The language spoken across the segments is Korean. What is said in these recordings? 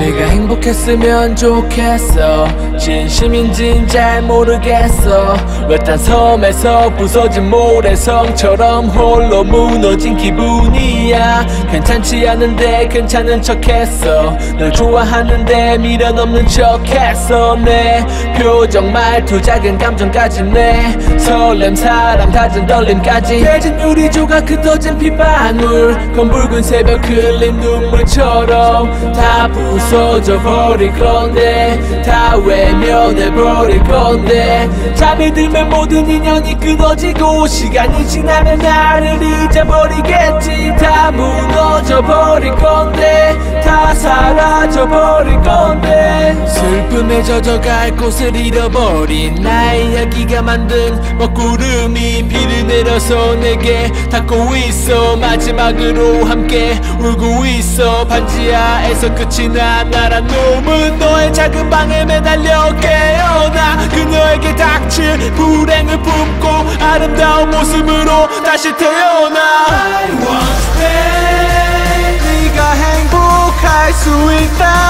내가 행복했으면 좋겠어. 진심인진 잘 모르겠어. 외딴 섬에서 부서진 모래성처럼 홀로 무너진 기분이야? 괜찮지 않은데 괜찮은 척했어. 널 좋아하는데 미련 없는 척했어. 내 표정 말투 작은 감정까지 내. 설렘 사랑 다진 떨림까지. 깨진 유리 조각 흩어진 피방울 검붉은 새벽 흘린 눈물처럼 다 부 서져 버릴 건데 다 외면해 버릴 건데. 잠이 들면 모든 인연이 끊어지고 시간이 지나면 나를 잊어버리겠지. 다 무너져 버릴 건데 다 사라져 버릴 건데. 슬픔에 젖어갈 곳을 잃어버린 나의 이야기가 만든 먹구름이 비를 내려서 내게 닿고 있어. 마지막으로 함께 울고 있어. 반지하에서 끝이 난 나란 놈은 너의 작은 방에 매달려 깨어나 그녀에게 닥칠 불행을 품고 아름다운 모습으로 다시 태어나. I want stay. 네가 행복할 수 있다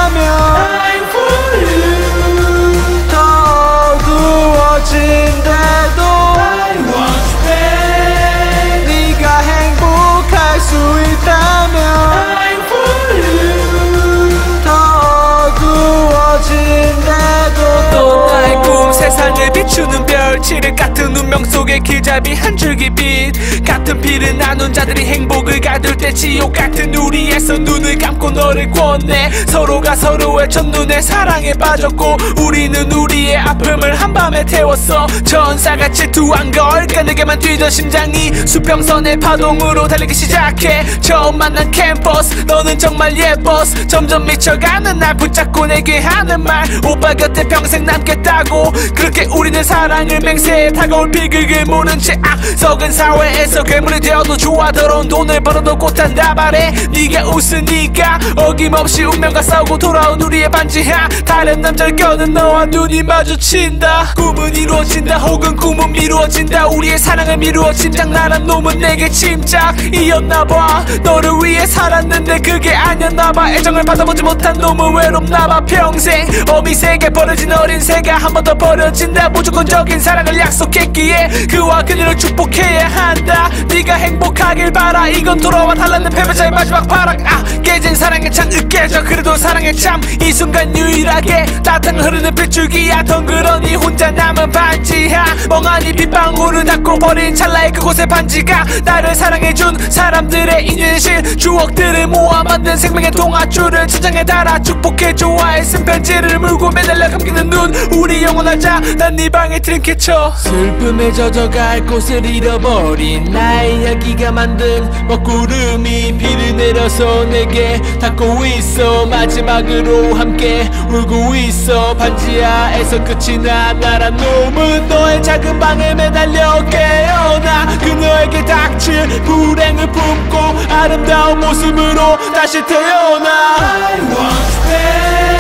별 칠흑 같은 운명 속의 길잡이 한 줄기 빛. 같은 피를 나눈 자들이 행복을 가둘 때 지옥 같은 우리에서 눈을 감고 너를 권해. 서로가 서로의 첫눈에 사랑에 빠졌고 우리는 우리의 아픔을 한밤에 태웠어. 천사같이 투한 걸 까늘게만 뛰던 심장이 수평선의 파동으로 달리기 시작해. 처음 만난 캠퍼스 너는 정말 예뻤어 점점 미쳐가는 날 붙잡고 내게 하는 말. 오빠 곁에 평생 남겠다고 그렇게 우리는 사랑을 맹세해 다가올 비 극을 모른 채 악석은 사회에서 괴물이 되어도 좋아 더러운 돈을 벌어도 꽃한다 말해. 네가 웃으니까 어김없이 운명과 싸우고 돌아온 우리의 반지하. 다른 남자를 껴는 너와 눈이 마주친다. 꿈은 이루어진다 혹은 꿈은 미루어진다. 우리의 사랑을 미루어 짐작나란 놈은 내게 침착이었나봐 너를 위해 살았는데 그게 아니었나봐. 애정을 받아보지 못한 놈은 외롭나봐. 평생 어미세게 버려진 어린 새가 한 번 더 버려진다. 무조건적인 사랑을 약속했기에 그와 그녀를 축복해야 한다 네가 행복하길 바라. 이건 돌아와 달랐는 패배자의 마지막 바람 아 깨진 사랑의 창 으깨져. 그래도 사랑의 참 이 순간 유일하게 따뜻한 흐르는 빗줄기야. 덩그러니 혼자 남은 반지하. 멍하니 빗방울을 닦고 버린 찰나의 그곳의 반지가 나를 사랑해준 사람들의 인연실. 추억들을 모아 만든 생명의 동화줄을 천장에 달아 축복해 좋아했은 편지를 물고 매달려 감기는 눈. 우리 영원하자. 난 네 방에 트림캐쳐. 슬픔에 젖어갈 곳을 잃어버린 나의 이야기가 만든 먹구름이 비를 내려서 내게 닿고 있어. 마지막으로 함께 울고 있어. 반지하에서 끝이 나. 나란 놈은 너의 작은 방에 매달려 깨어나 그녀에게 닥칠 불행을 품고 아름다운 모습으로 다시 태어나. I want stay.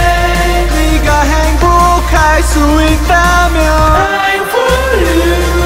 네가 행복할 수 있다면 I'm for you